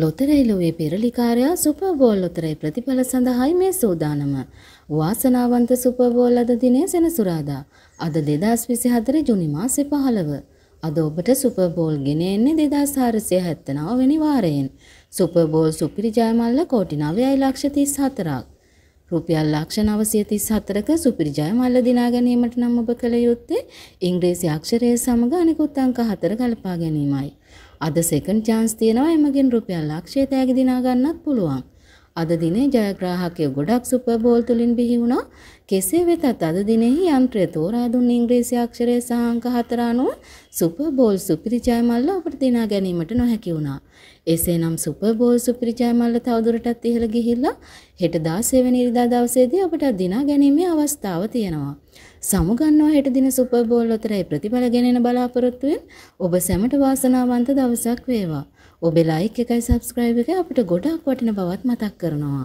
ලොතරැයිලොවේ පෙරලිකාරයා සුපර්බෝල් ලොතරැයි ප්‍රතිඵල සඳහායි මේ සූදානම. වාසනාවන්ත සුපර්බෝල් අද දිනේ සෙනසුරාදා. අද දෙදස් විසි හතර ජුනි මාසෙ පහළව. අද ඔබට සුපර්බෝල් ගෙන එන්නේ දෙදස් හාරසය හැත්තනාව වැනි වාරයෙන්. සුපර්බෝල් සුපිරි ජයමල්ල කෝටි නවයයි ලක්ෂ තිස් හතරක්. රුපියල් ලක්ෂ නවසය තිස් හතරක සුපිරි ජයමල්ල දිනා ගැනීමට නම් ඔබ කළ යුත්තේ ඉංග්‍රීසි අක්ෂරය සමඟ අනිකුත් අංක හතර ගලපා ගැනීමයි. අද සෙකන්ඩ් chance තියෙනවා එමගින් රුපියල් ලක්ෂය තෑගි දිනා ගන්නත් පුළුවන්. අද දිනේ ජයග්‍රාහකයෝ ගොඩක් සුපර් බෝල් තුලින් බිහි වුණා. කෙසේ වෙතත් අද දිනෙහි යන්ත්‍රය තෝරා දුන්න ඉංග්‍රීසි අක්ෂරය සහ අංක හතර අනුව සුපර් බෝල් සුපිරි ජයමල්ල ඔබට දිනා ගැනීමට නොහැකි වුණා. එසේනම් සුපර් බෝල් සුපිරි ජයමල්ල තවදුරටත් ඉහළ ගිහිල්ලා හෙට 16 වෙනි ඉරිදා දවසේදී ඔබට දිනා ගැනීමේ අවස්ථාව තියෙනවා. සමුගන්නවා හෙට දින සුපර් බෝල් ලොතරැයි ප්‍රතිඵල ගෙනෙන බලාපොරොත්තුවෙන් ඔබ සැමට වාසනාවන්ත දවසක් වේවා. ඔබේ ලයික් එකයි සබස්ක්‍රයිබ් එක අපිට ගොඩක් වටින බවත් මතක් කරනවා.